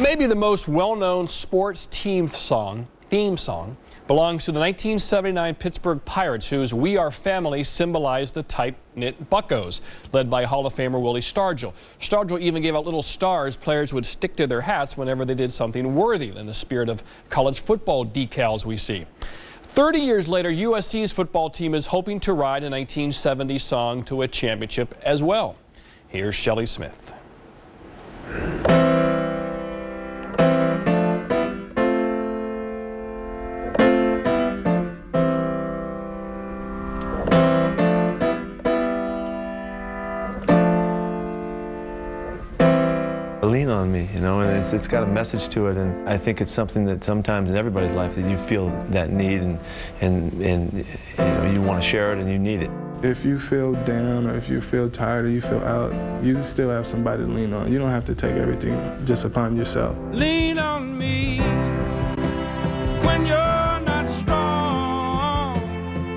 Maybe the most well-known sports team song, theme song, belongs to the 1979 Pittsburgh Pirates, whose We Are Family symbolized the tight-knit Buccos, led by Hall of Famer Willie Stargell. Stargell even gave out little stars players would stick to their hats whenever they did something worthy in the spirit of college football decals we see. 30 years later, USC's football team is hoping to ride a 1970 song to a championship as well. Here's Shelley Smith. Lean on me, you know, and it's, it's got a message to it, and I think it's something that sometimes in everybody's life that you feel that need, and, and, and you know, you want to share it and you need it. If you feel down or if you feel tired or you feel out, you still have somebody to lean on. You don't have to take everything just upon yourself. Lean on me when you're not strong.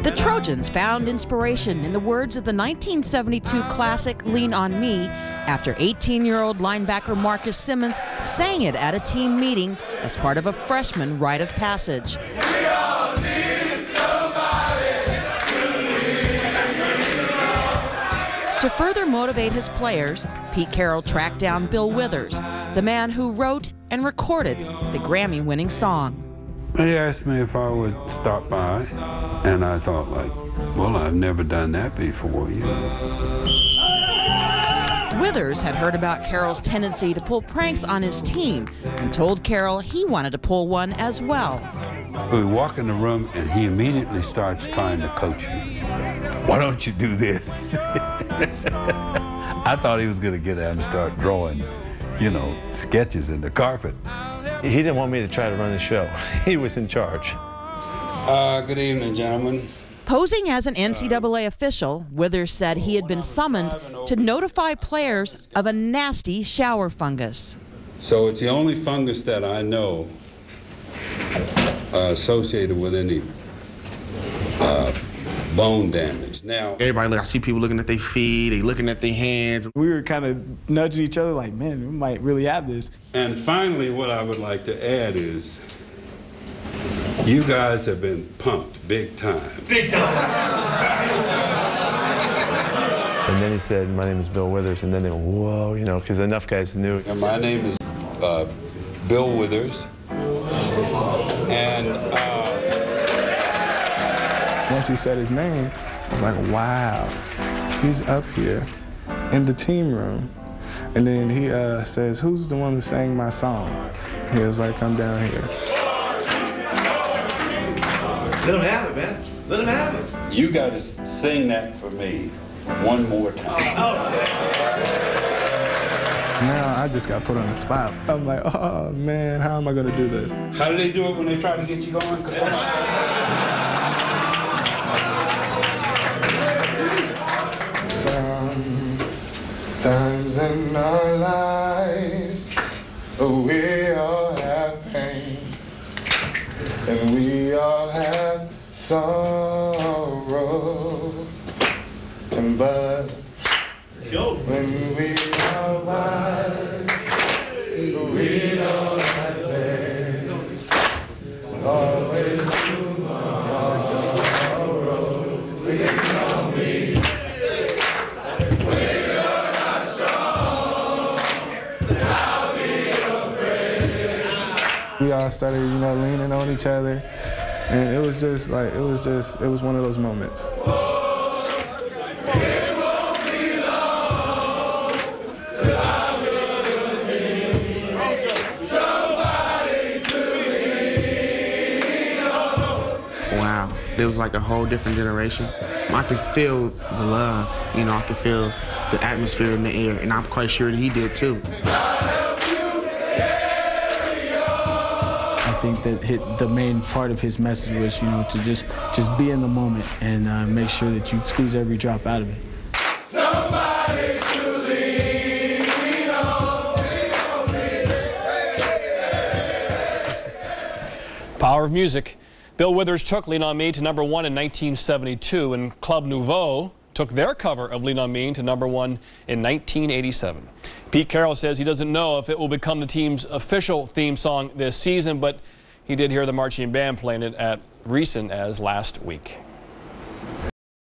The Trojans found inspiration in the words of the 1972 classic Lean on Me after 18 year old linebacker Marcus Simmons sang it at a team meeting as part of a freshman rite of passage. To further motivate his players, Pete Carroll tracked down Bill Withers, the man who wrote and recorded the Grammy winning song. He asked me if I would stop by, and I thought, like, well, I've never done that before, you know. Withers had heard about Carroll's tendency to pull pranks on his team and told Carroll he wanted to pull one as well. We walk in the room, and he immediately starts trying to coach me. Why don't you do this? I thought he was going to get out and start drawing, you know, sketches in the carpet. He didn't want me to try to run the show. He was in charge. Uh, good evening, gentlemen. Posing as an NCAA official, Withers said he had been summoned to notify players of a nasty shower fungus. So it's the only fungus that I know uh, associated with any bone damage. Now, Everybody, look, I see people looking at their feet, they looking at their hands. We were kind of nudging each other like, man, we might really have this. and finally, what I would like to add is you guys have been pumped big time. And then he said, my name is Bill Withers, and then they went, whoa, you know, because enough guys knew. And my name is uh, Bill Withers. And uh, Once he said his name, I was like, wow, he's up here in the team room. And then he uh, says, who's the one who sang my song? He was like, come down here. Let him have it, man. Let him have it. you got to sing that for me one more time. Now I just got put on the spot. I'm like, oh man, how am I gonna do this? How do they do it when they try to get you going? We all have pain, and we all have sorrow. And but when we are wise, we all started, you know, leaning on each other. And it was just like, it was just, it was one of those moments. Wow, it was like a whole different generation. I could feel the love, you know, I could feel the atmosphere in the air, and I'm quite sure that he did too. Think that hit, the main part of his message was, you know, to just just be in the moment and uh, make sure that you squeeze every drop out of it. Power of Music. Bill Withers took Lean on Me to number one in 1972, and Club Nouveau took their cover of Lean On Me to number one in 1987. Pete Carroll says he doesn't know if it will become the team's official theme song this season, but he did hear the marching band playing it at recent as last week.